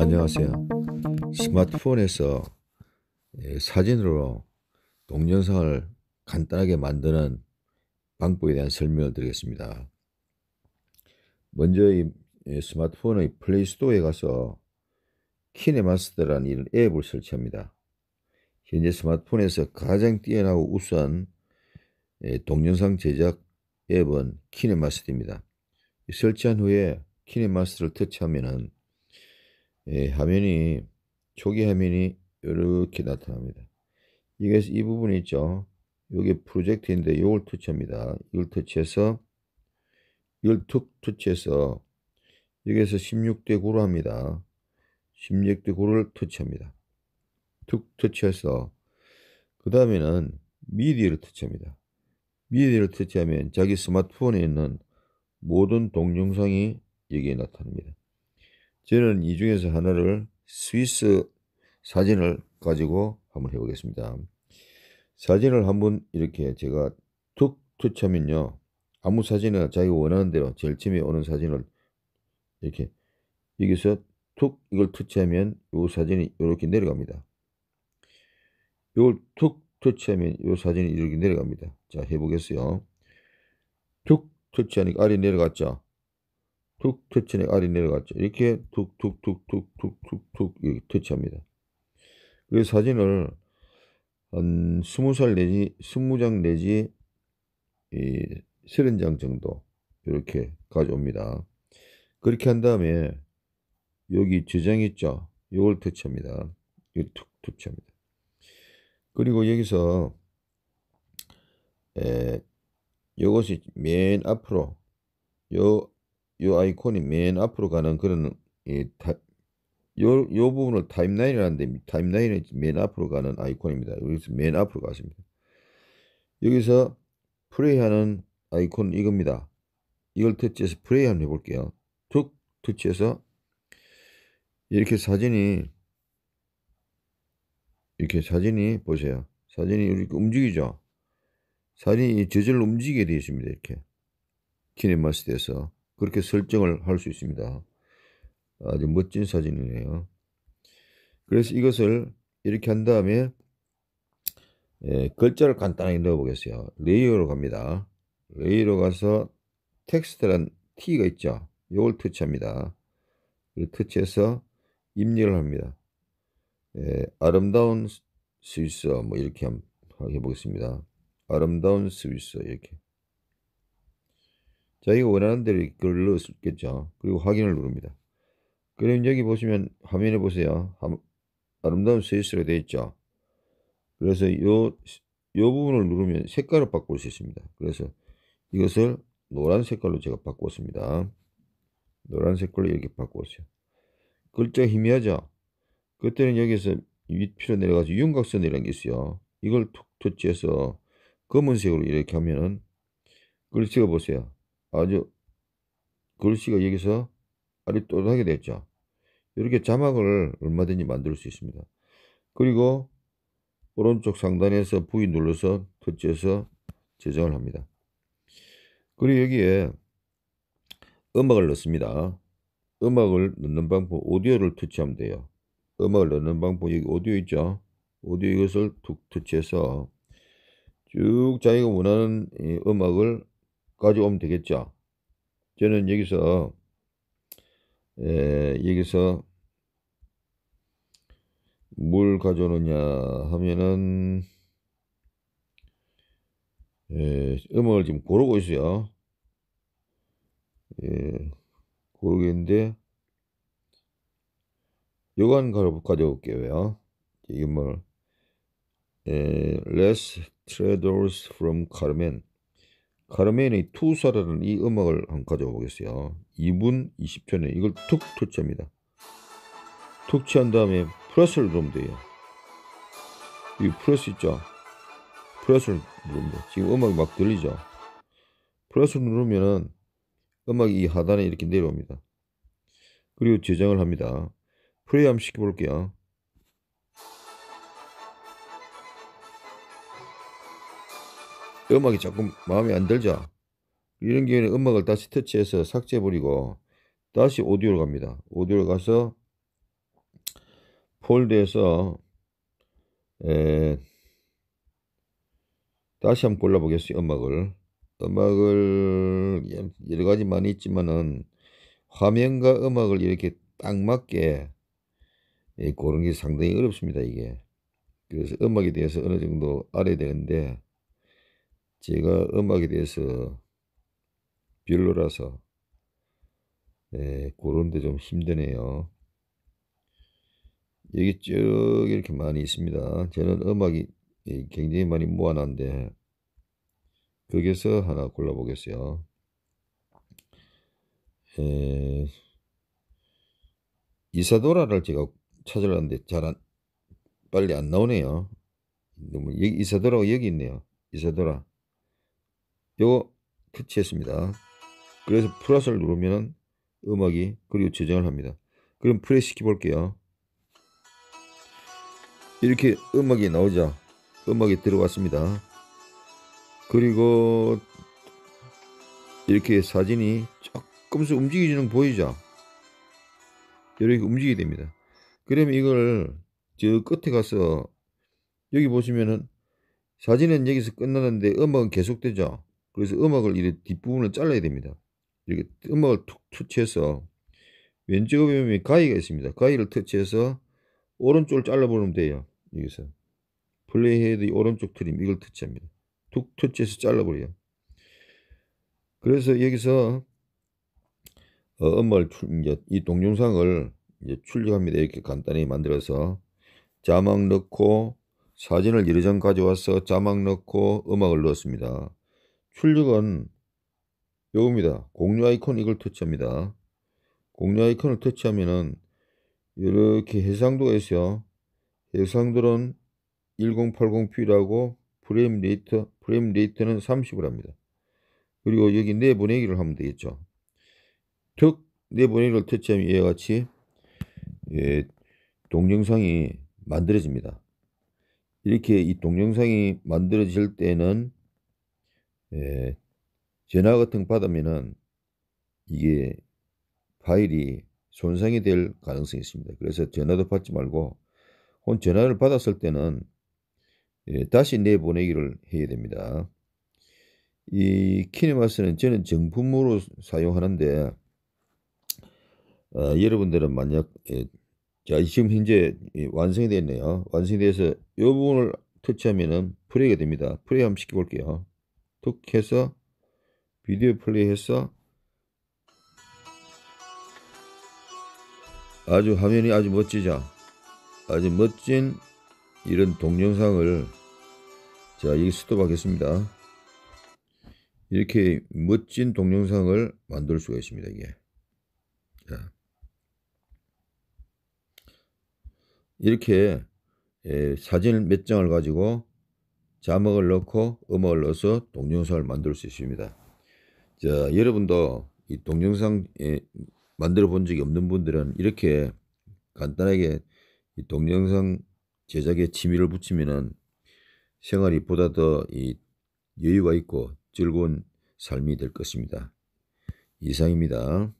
안녕하세요. 스마트폰에서 예, 사진으로 동영상을 간단하게 만드는 방법에 대한 설명을 드리겠습니다. 먼저 이 예, 스마트폰의 플레이스토어에 가서 키네마스터라는 앱을 설치합니다. 현재 스마트폰에서 가장 뛰어나고 우수한 예, 동영상 제작 앱은 키네마스터입니다. 설치한 후에 키네마스터를 터치하면은 예, 화면이 초기 화면이 이렇게 나타납니다. 이게 이 부분이 있죠. 여기 프로젝트인데 이걸 터치합니다. 이걸 터치해서 이걸 툭 터치해서 여기에서 16대 9로 합니다. 16대 9를 터치합니다. 툭 터치해서 그 다음에는 미디어를 터치합니다. 미디어를 터치하면 자기 스마트폰에 있는 모든 동영상이 여기에 나타납니다. 저는 이 중에서 하나를 스위스 사진을 가지고 한번 해보겠습니다. 사진을 한번 이렇게 제가 툭 터치하면요. 아무 사진이나 자기가 원하는 대로 제일 처음에 오는 사진을 이렇게 여기서 툭 이걸 터치하면 이 사진이 이렇게 내려갑니다. 이걸 툭 터치하면 이 사진이 이렇게 내려갑니다. 자 해보겠어요. 툭 터치하니까 아래 내려갔죠. 툭 터치네 알이 내려갔죠. 이렇게 툭툭툭툭툭툭툭 이렇게 터치합니다. 그래서 사진을 한 스무 살 내지 스무 장 내지 이 서른 장 정도 이렇게 가져옵니다. 그렇게 한 다음에 여기 저장 있죠. 이걸 터치합니다. 이걸 툭 터치합니다. 그리고 여기서 에, 이것이 맨 앞으로 요, 요 아이콘이 맨 앞으로 가는 그런 이 타, 요, 요 부분을 타임라인이라는데 타임라인이 맨 앞으로 가는 아이콘입니다. 여기서 맨 앞으로 갔습니다. 여기서 플레이하는 아이콘 이겁니다. 이걸 터치해서 플레이 한번 해볼게요. 툭 터치해서 이렇게 사진이 이렇게 사진이 보세요. 사진이 이렇게 움직이죠. 사진이 저절로 움직이게 되어 있습니다. 이렇게 키네마스터에서 그렇게 설정을 할 수 있습니다. 아주 멋진 사진이네요. 그래서 이것을 이렇게 한 다음에 예, 글자를 간단하게 넣어 보겠어요. 레이어로 갑니다. 레이어로 가서 텍스트란 T가 있죠. 이걸 터치합니다. 터치해서 입력을 합니다. 예, 아름다운 스위스 뭐 이렇게 한번 해보겠습니다. 아름다운 스위스 이렇게 자기가 원하는 대로 수 있겠죠. 그리고 확인을 누릅니다. 그럼 여기 보시면 화면에 보세요. 아름다운 스위스로 되어 있죠. 그래서 요, 요 부분을 누르면 색깔을 바꿀 수 있습니다. 그래서 이것을 노란 색깔로 제가 바꿨습니다. 노란 색깔로 이렇게 바꿨어요. 글자 희미하죠? 그때는 여기서 밑으로 내려가서 윤곽선이라는 게 있어요. 이걸 툭 터치해서 검은색으로 이렇게 하면은 글씨가 보세요. 아주 글씨가 여기서 아주 또렷하게 됐죠. 이렇게 자막을 얼마든지 만들 수 있습니다. 그리고 오른쪽 상단에서 V 눌러서 터치해서 저장을 합니다. 그리고 여기에 음악을 넣습니다. 음악을 넣는 방법, 오디오를 터치하면 돼요. 음악을 넣는 방법, 여기 오디오 있죠? 오디오 이것을 툭 터치해서 쭉 자기가 원하는 음악을 가져오면 되겠죠. 저는 여기서 에, 여기서 뭘 가져오느냐 하면은 에, 음악을 지금 고르고 있어요. 예, 고르겠는데 요건 가져올게요. 이게 뭘 에, Les Traders from Carmen 카르멘의 투사라는 이 음악을 한번 가져와 보겠어요. 2분 20초에 이걸 툭 터치합니다. 툭 치한 다음에 플러스를 누르면 돼요. 이 플러스 있죠? 플러스를 누르면 돼요. 지금 음악이 막 들리죠? 플러스를 누르면은 음악이 이 하단에 이렇게 내려옵니다. 그리고 저장을 합니다. 플레이 한번 시켜볼게요. 음악이 조금 마음에 안 들죠? 이런 경우에는 음악을 다시 터치해서 삭제해버리고 다시 오디오로 갑니다. 오디오로 가서 폴드에서 에, 다시 한번 골라보겠어요. 음악을. 음악을 여러 가지 많이 있지만은 화면과 음악을 이렇게 딱 맞게 고르는 게 상당히 어렵습니다. 이게. 그래서 음악에 대해서 어느 정도 알아야 되는데 제가 음악에 대해서 별로라서 예, 고르는데 좀 힘드네요. 여기 쭉 이렇게 많이 있습니다. 저는 음악이 굉장히 많이 모아놨는데 거기서 하나 골라보겠어요. 에, 이사도라를 제가 찾으려는데 잘 안, 빨리 안 나오네요. 여기 이사도라가 여기 있네요. 이사도라. 요거 터치했습니다. 그래서 플러스를 누르면 음악이 그리고 저장을 합니다. 그럼 플레이 시켜 볼게요. 이렇게 음악이 나오죠. 음악이 들어왔습니다. 그리고 이렇게 사진이 조금씩 움직이는 게 보이죠. 이렇게 움직이게 됩니다. 그러면 이걸 저 끝에 가서 여기 보시면은 사진은 여기서 끝나는데 음악은 계속되죠. 그래서 음악을 이 뒷부분을 잘라야 됩니다. 이렇게 음악을 툭 터치해서 왼쪽에 보면 가위가 있습니다. 가위를 터치해서 오른쪽을 잘라버리면 돼요. 여기서 playhead 오른쪽 trim 이걸 터치합니다. 툭 터치해서 잘라버려요. 그래서 여기서 어, 음악을 출, 이제 이 동영상을 이제 출력합니다. 이렇게 간단히 만들어서 자막 넣고 사진을 여러 장 가져와서 자막 넣고 음악을 넣었습니다. 출력은 요겁니다. 공유 아이콘 이걸 터치합니다. 공유 아이콘을 터치하면은 이렇게 있어요. 해상도는 1080p라고 frame rate, frame rate는 30을 합니다. 그리고 여기 내보내기를 하면 되겠죠. 툭 내보내기를 터치하면 이와 같이 예, 동영상이 만들어집니다. 이렇게 이 동영상이 만들어질 때는 예, 전화 같은 거 받으면은 이게 파일이 손상이 될 가능성이 있습니다. 그래서 전화도 받지 말고 혼 전화를 받았을 때는 예, 다시 내보내기를 해야 됩니다. 이 키네마스는 저는 정품으로 사용하는데 어, 여러분들은 만약 예, 자 지금 현재 완성이 됐네요. 완성이 돼서 이 부분을 터치하면은 플레이가 됩니다. 플레이 한번 시켜볼게요. 툭 해서 비디오 플레이해서 아주 화면이 아주 멋지죠. 아주 멋진 이런 동영상을 자 여기 스톱하겠습니다. 이렇게 멋진 동영상을 만들 수가 있습니다. 이게 자. 이렇게 예, 사진 몇 장을 가지고 자막을 넣고 음악을 넣어서 동영상을 만들 수 있습니다. 자, 여러분도 이 동영상 예, 만들어 본 적이 없는 분들은 이렇게 간단하게 이 동영상 제작에 취미를 붙이면은 생활이 보다 더 이 여유가 있고 즐거운 삶이 될 것입니다. 이상입니다.